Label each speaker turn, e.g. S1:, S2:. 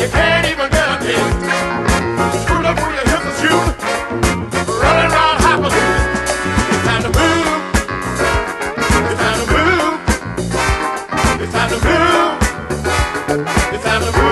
S1: you can't even get. Screwed up with your hips. It's time to move. It's time to move. It's time to move. It's time to move